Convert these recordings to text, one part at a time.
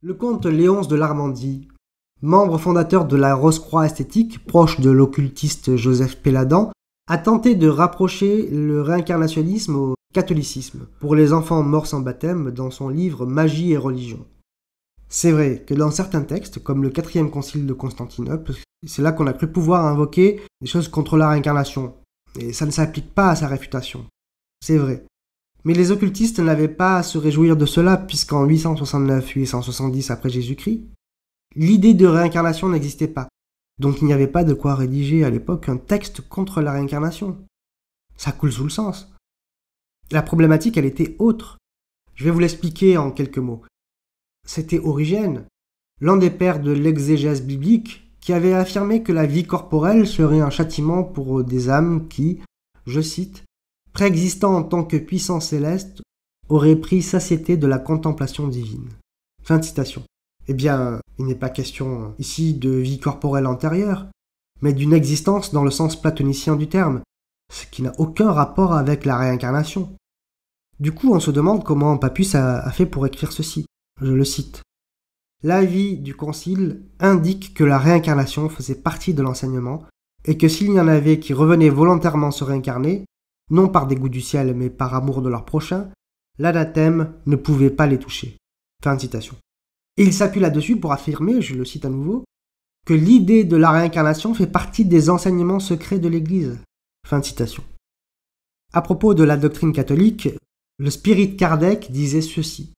Le comte Léonce de Larmandie, membre fondateur de la Rose-Croix esthétique, proche de l'occultiste Joseph Péladan, a tenté de rapprocher le réincarnationnisme au catholicisme pour les enfants morts sans baptême dans son livre Magie et religion. C'est vrai que dans certains textes, comme le quatrième concile de Constantinople, c'est là qu'on a cru pouvoir invoquer des choses contre la réincarnation, et ça ne s'applique pas à sa réfutation. C'est vrai. Mais les occultistes n'avaient pas à se réjouir de cela, puisqu'en 869-870 après Jésus-Christ, l'idée de réincarnation n'existait pas. Donc il n'y avait pas de quoi rédiger à l'époque un texte contre la réincarnation. Ça coule sous le sens. La problématique, elle était autre. Je vais vous l'expliquer en quelques mots. C'était Origène, l'un des pères de l'exégèse biblique, qui avait affirmé que la vie corporelle serait un châtiment pour des âmes qui, je cite, préexistant en tant que puissance céleste, aurait pris satiété de la contemplation divine. Fin de citation. Eh bien, il n'est pas question ici de vie corporelle antérieure, mais d'une existence dans le sens platonicien du terme, ce qui n'a aucun rapport avec la réincarnation. Du coup, on se demande comment Papus a, fait pour écrire ceci. Je le cite. L'avis du Concile indique que la réincarnation faisait partie de l'enseignement, et que s'il y en avait qui revenaient volontairement se réincarner, non par dégoût du ciel, mais par amour de leur prochain, l'anathème ne pouvait pas les toucher. Fin de citation. Et il s'appuie là-dessus pour affirmer, je le cite à nouveau, que l'idée de la réincarnation fait partie des enseignements secrets de l'Église. Fin de citation. À propos de la doctrine catholique, le spirit Kardec disait ceci.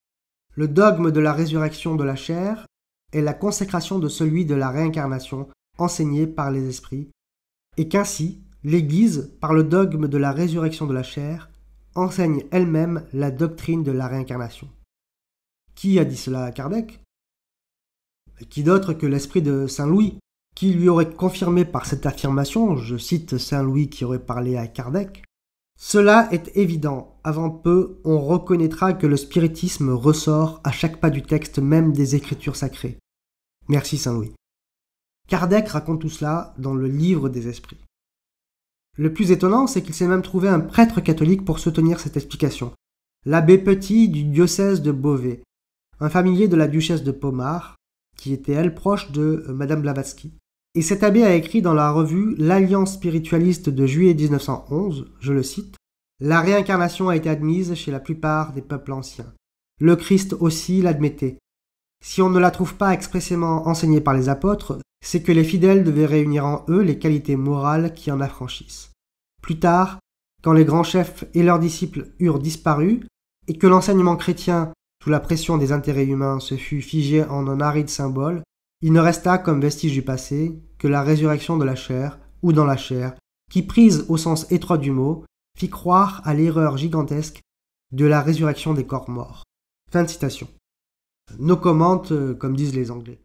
Le dogme de la résurrection de la chair est la consécration de celui de la réincarnation enseigné par les esprits, et qu'ainsi l'Église, par le dogme de la résurrection de la chair, enseigne elle-même la doctrine de la réincarnation. Qui a dit cela à Kardec? Qui d'autre que l'esprit de Saint Louis, qui lui aurait confirmé par cette affirmation, je cite Saint Louis qui aurait parlé à Kardec, Cela est évident, avant peu on reconnaîtra que le spiritisme ressort à chaque pas du texte même des écritures sacrées. Merci Saint Louis. Kardec raconte tout cela dans le livre des esprits. Le plus étonnant, c'est qu'il s'est même trouvé un prêtre catholique pour soutenir cette explication. L'abbé Petit du diocèse de Beauvais, un familier de la duchesse de Pomard, qui était elle proche de euh, Madame Blavatsky. Et cet abbé a écrit dans la revue L'Alliance spiritualiste de juillet 1911, je le cite, La réincarnation a été admise chez la plupart des peuples anciens. Le Christ aussi l'admettait. Si on ne la trouve pas expressément enseignée par les apôtres, c'est que les fidèles devaient réunir en eux les qualités morales qui en affranchissent. Plus tard, quand les grands chefs et leurs disciples eurent disparu, et que l'enseignement chrétien, sous la pression des intérêts humains, se fut figé en un aride symbole, il ne resta comme vestige du passé que la résurrection de la chair, ou dans la chair, qui, prise au sens étroit du mot, fit croire à l'erreur gigantesque de la résurrection des corps morts. Fin de citation. Nos commentes, euh, comme disent les Anglais.